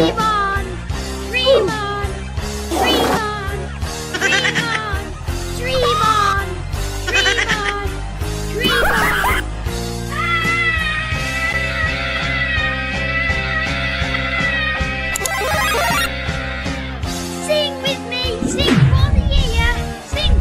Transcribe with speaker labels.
Speaker 1: People.